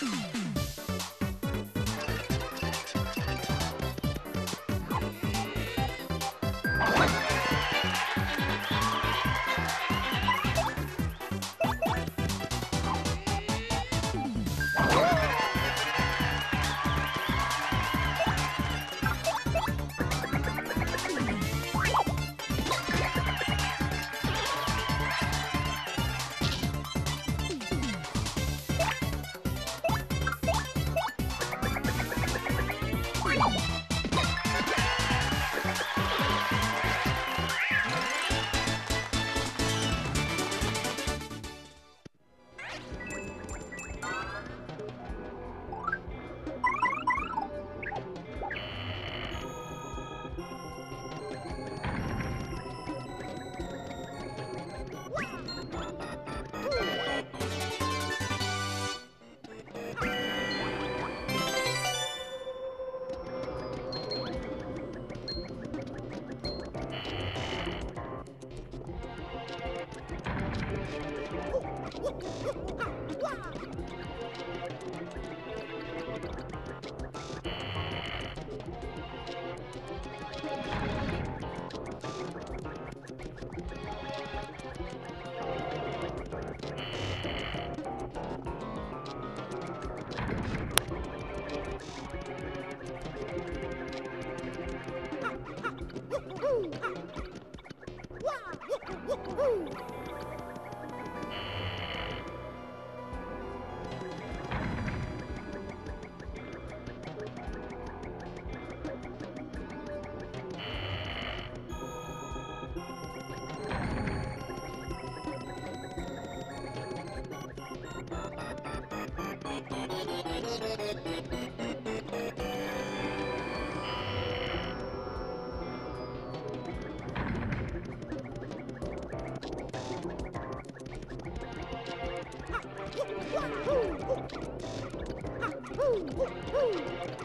Thank you. Woo! Woo!